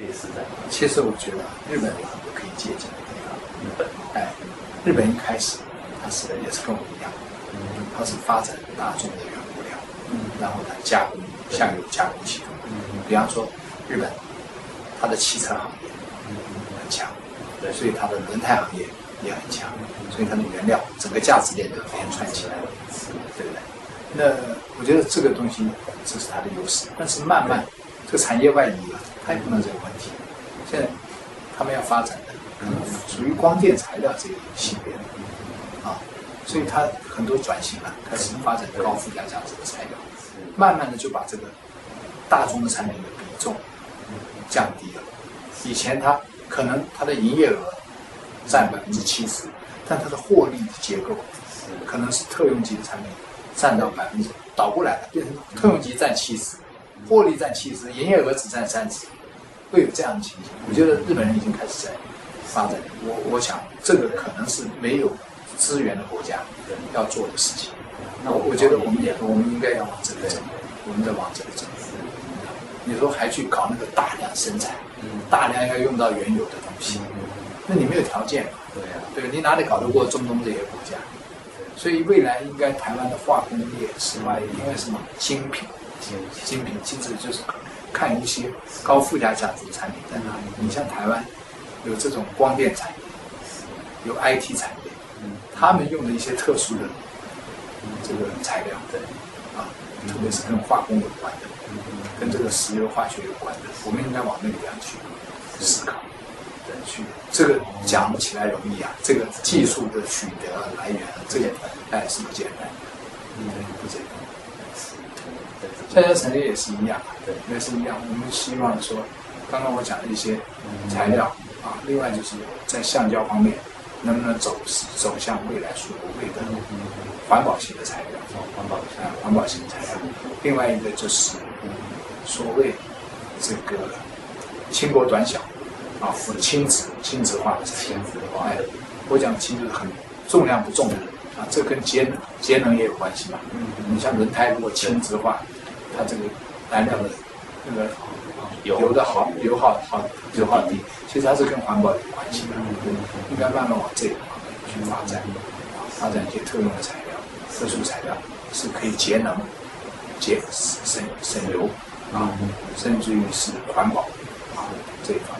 也是的。其实我觉得日本有很多可以借鉴的地方。日本，哎，日本一开始它是也是跟我们一样，它是发展大众的原物料，然后呢加工下游加工系统。比方说日本，它的汽车行业很强，对所以它的轮胎行业也很强，所以它的原料整个价值链都连串起来了，对不对？那我觉得这个东西这是它的优势，但是慢慢这个产业外移了，它也碰到这个问题。现在他们要发展的可能属于光电材料这一系列的啊，所以它很多转型了，开始发展高附加价值的材料，慢慢的就把这个大宗的产品的比重降低了。以前它可能它的营业额占百分之七十，但它的获利的结构可能是特用级的产品占到百分之倒过来了，变成特用级占七十，获利占七十，营业额只占三十，会有这样的情形。我觉得日本人已经开始在发展，我我想这个可能是没有资源的国家要做的事情。那我我觉得我们也我们应该要往这个走，我们得往这个走。你说还去搞那个大量生产，大量要用到原有的东西，那你没有条件嘛？对啊，对，你哪里搞得过中东这些国家？所以未来应该台湾的化工业、石化业应该是什么精品、精品、精致，就是看一些高附加价值的产品在哪里。你像台湾有这种光电产业，有 IT 产业，他们用的一些特殊的这个材料，的啊，特别是跟化工有关的，跟这个石油化学有关的，我们应该往那个地方去思考。去这个讲起来容易啊，这个技术的取得来源，这个哎是不简单，嗯，不简单。下游产业也是一样，对，也是一样。我们希望说，刚刚我讲的一些材料啊，另外就是在橡胶方面，能不能走走向未来所谓的环保型的材料，环保啊，环保型材料。另外一个就是所谓这个轻薄短小啊，轻质轻质化的材料。亲子化哎，我讲轻就是很重量不重的啊，这跟节能节能也有关系嘛。嗯你像轮胎如果轻质化，它这个燃料的那个油油的耗油耗耗油耗低，其实它是跟环保有关系的。应该慢慢往这个方面去发展，啊，发展一些特用的材料、特殊材料是可以节能、节省省油啊，甚至于是环保啊这一方面。